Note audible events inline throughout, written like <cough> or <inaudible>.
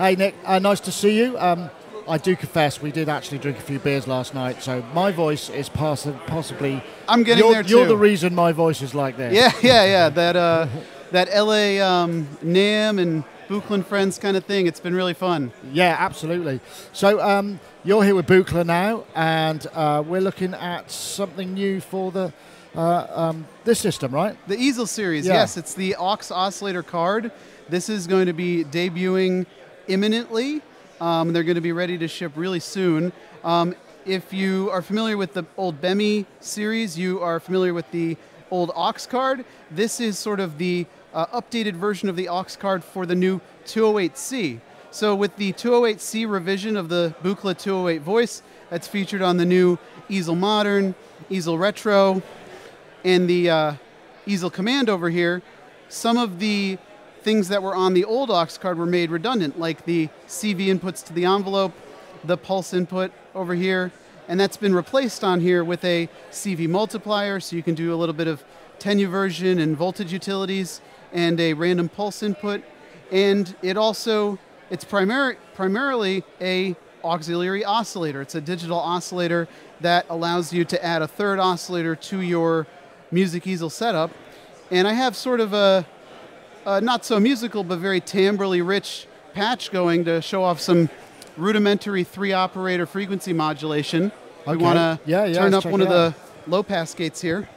Hey, Nick, uh, nice to see you. Um, I do confess, we did actually drink a few beers last night, so my voice is poss- possibly. I'm getting you're, there You're the reason my voice is like this. Yeah, yeah, yeah. <laughs> That uh, that LA um, NAMM and Buchla Friends kind of thing. It's been really fun. Yeah, absolutely. So um, you're here with Buchla now, and uh, we're looking at something new for the uh, um, this system, right? The Easel series, Yeah. yes, it's the Aux Oscillator card. This is going to be debuting imminently. Um, they're going to be ready to ship really soon. Um, if you are familiar with the old Bemi series, you are familiar with the old Aux card. This is sort of the uh, updated version of the Aux card for the new 208C. So with the 208C revision of the Buchla 208 voice, that's featured on the new Easel Modern, Easel Retro, and the uh, easel command over here, some of the things that were on the old aux card were made redundant, like the CV inputs to the envelope, the pulse input over here, and that's been replaced on here with a CV multiplier, so you can do a little bit of attenuversion and voltage utilities, and a random pulse input, and it also it's primar- primarily a auxiliary oscillator. It's a digital oscillator that allows you to add a third oscillator to your music easel setup. And I have sort of a, a not so musical but very timbrely rich patch going to show off some rudimentary three operator frequency modulation. We Okay. want to Yeah, yeah, turn up one of the low pass gates here.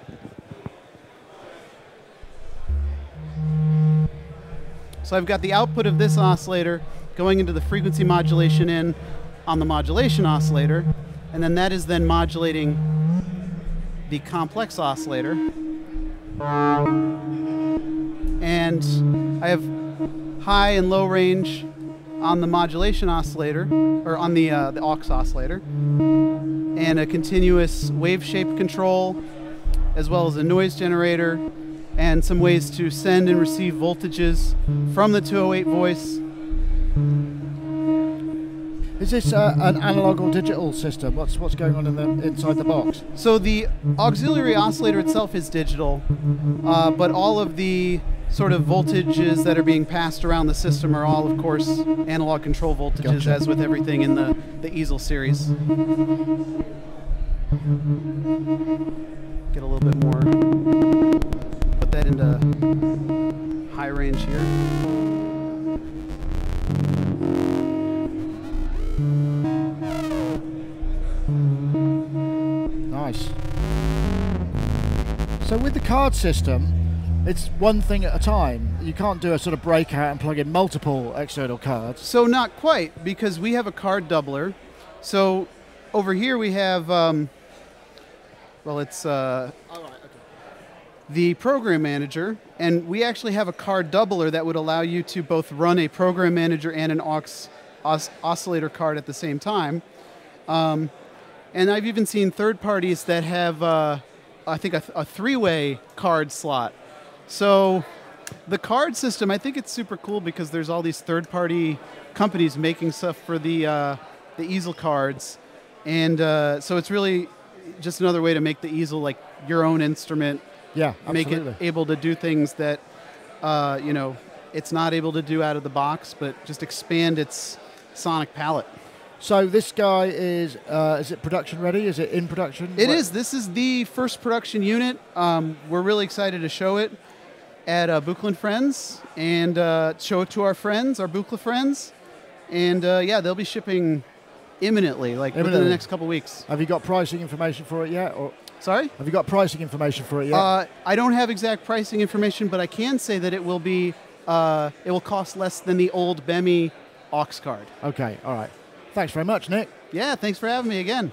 So I've got the output of this oscillator going into the frequency modulation in on the modulation oscillator, and then that is then modulating the complex oscillator. And I have high and low range on the modulation oscillator, or on the, uh, the aux oscillator, and a continuous wave shape control, as well as a noise generator, and some ways to send and receive voltages from the 208 voice. Is this uh, an analog or digital system? What's what's going on in the inside the box? So the auxiliary oscillator itself is digital, uh, but all of the sort of voltages that are being passed around the system are all, of course, analog control voltages, Gotcha. as with everything in the, the easel series. Get a little bit more. Put that into high range here. Nice. So with the card system, it's one thing at a time. You can't do a sort of breakout and plug in multiple external cards. So not quite, because we have a card doubler. So over here we have, um, well, it's uh, the program manager, and we actually have a card doubler that would allow you to both run a program manager and an aux os- oscillator card at the same time. Um, and I've even seen third parties that have, uh, I think, a, th- a three-way card slot. So the card system, I think it's super cool because there's all these third-party companies making stuff for the uh, the easel cards, and uh, so it's really just another way to make the easel like your own instrument, Yeah, absolutely. make it able to do things that uh, you know it's not able to do out of the box, but just expand its sonic palette. So this guy is uh, is it production ready? Is it in production? It What- is. This is the first production unit. Um, we're really excited to show it at uh, Buchla and Friends and uh, show it to our friends, our Buchla friends. And uh, yeah, they'll be shipping imminently, like within the next couple weeks. Have you got pricing information for it yet? Or Sorry? have you got pricing information for it yet? Uh, I don't have exact pricing information, but I can say that it will be, uh, it will cost less than the old Bemi aux card. okay, all right. Thanks very much, Nick. Yeah, thanks for having me again.